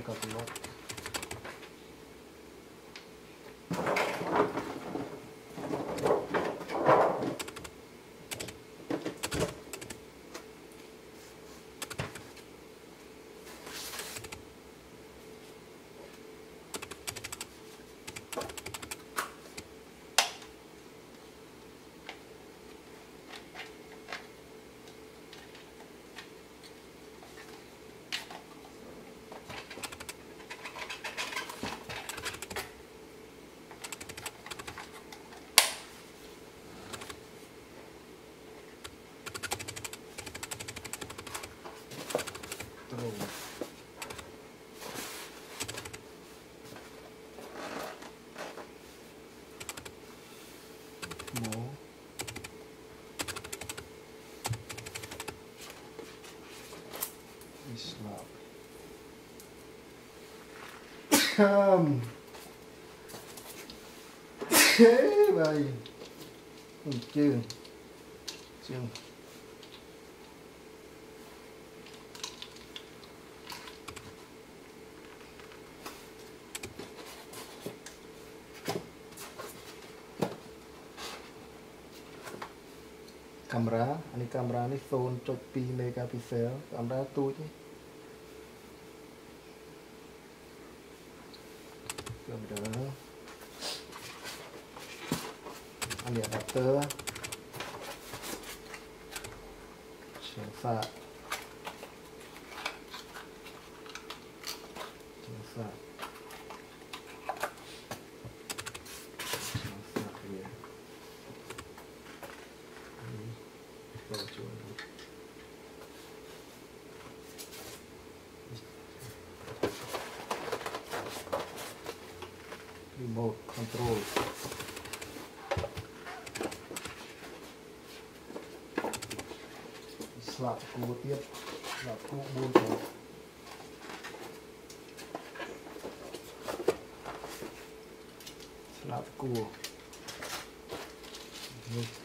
改革の come. Thế vậy. Còn chưa. Chưa. camera, anh camera này zone 2 megapixel, camera tôi chứ. 德请上，请上，请上边，一，到九零。remote control ស្លាប់គួរទៀតស្លាប់គួរ4ចូលស្លាប់គួរនេះ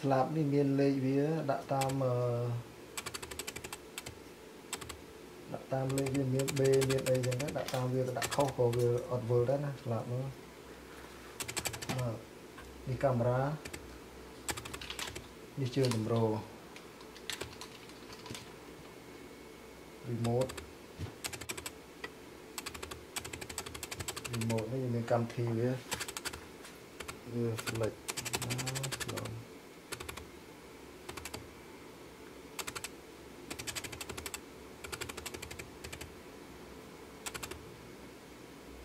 ស្លាប់នេះមានលេខវាដាក់តាមអឺដាក់តាមលេខវាមាន B មានអីចឹងដែរដាក់តាមវាទៅដាក់ខុសក៏វាអត់វល់ដែរណាស្លាប់នោះបាទនេះកាមេរ៉ានេះជើងតម្រ remote remote នេះមានកម្មវិធីវាវា select អូស្លង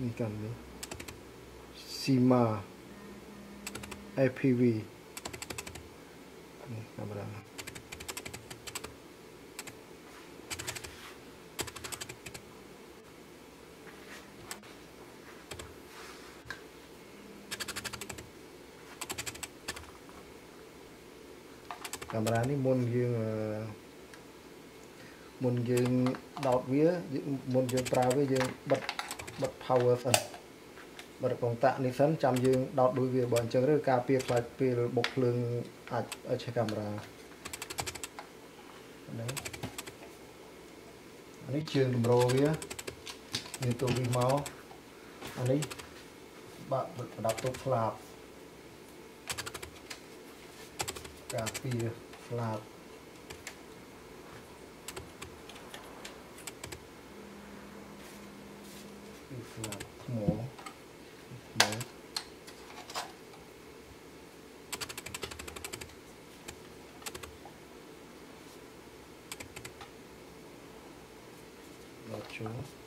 នេះកាន់នេះ Sima APV នេះកាមេរ៉ាកាមេរ៉ានេះមុនយើងអឺមុនយើងដោតវាយើងមុនយើងប្រើវាយើងបិទបិទ power សិនបិទកុងតាក់នេះសិនចាំយើងដោតដូចវាបើអញ្ចឹងឬការពារខ្លាចពេលបុកភ្លើងអាចឲ្យឆេះកាមេរ៉ាហ្នឹងអានេះជើងតម្រូវាមានទូវាមកអានេះបាក់ប្រដាប់ទុកស្លាប់ការពារស្លាប់ 뭐, 뭐. 맞죠?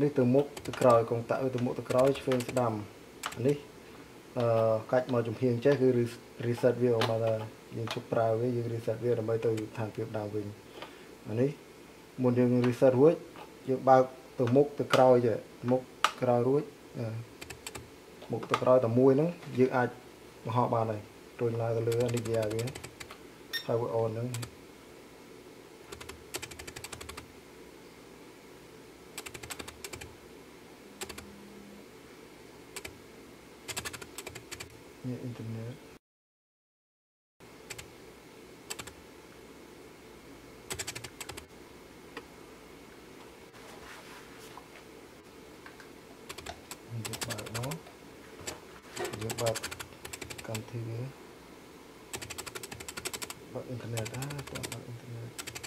នេះទៅមុខទៅក្រោយកុងតាក់ទៅមុខទៅក្រោយឆ្វេងស្ដាំអានេះអឺកាច់មកចំហៀងចេះគឺ reset វាមកថាយើងជប់ប្រើវាយើង reset វាដើម្បីទៅឋានភាពដើមវិញអានេះមុនយើង reset រួចយើងបើកទៅមុខទៅក្រោយចេះមុខក្រោយរួចមុខទៅក្រោយតែមួយហ្នឹងយើងអាចបង្ហោះបានហើយរួចឡើងទៅលើនេះវាវា power on ហ្នឹង via internet. Bukan TV, internet, ah, internet.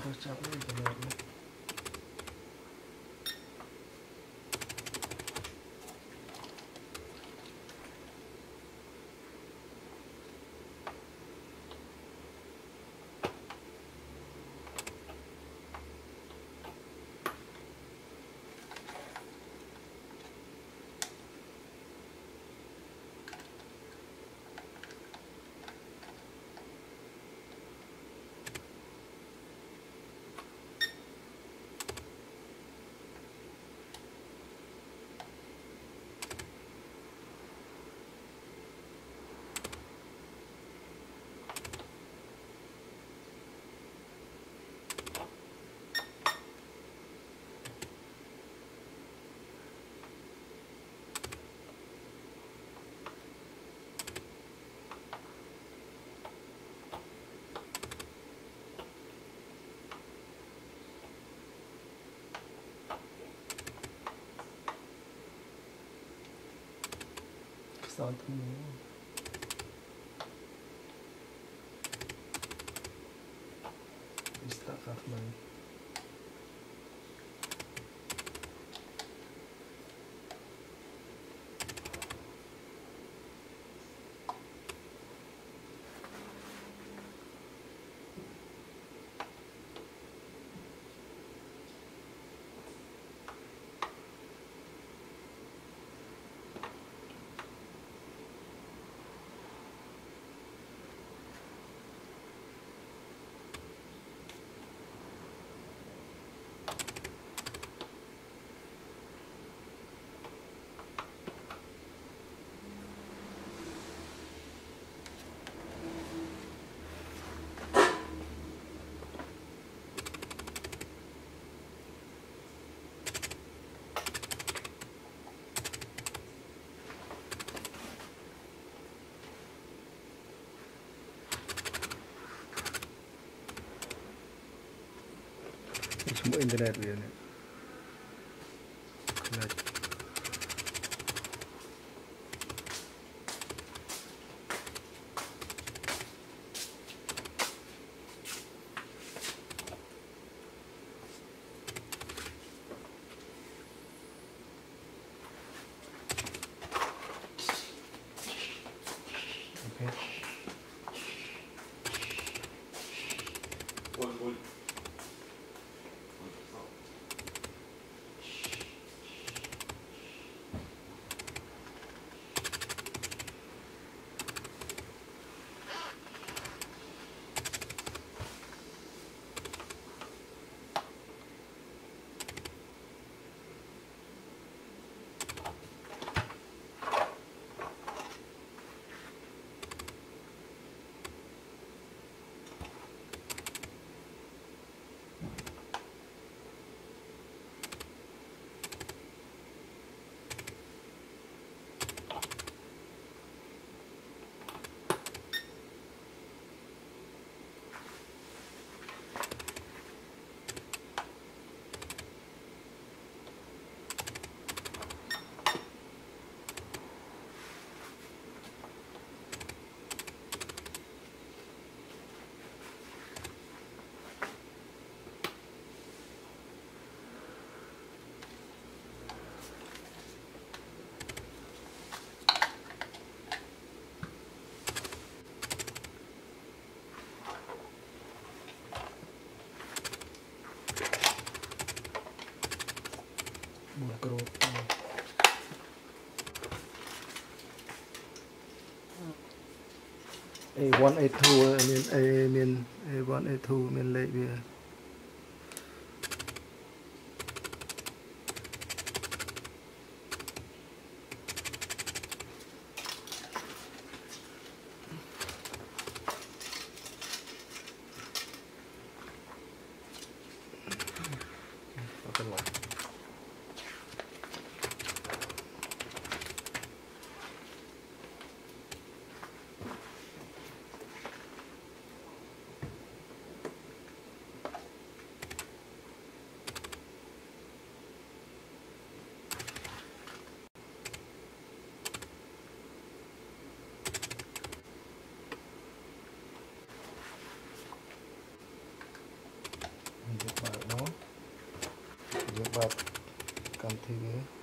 correctamente. engraçado mesmo. Está rápido. Engineer लिए A1 A2 មាន A មាន A1 A2 មានលេខវា बात कम थी गई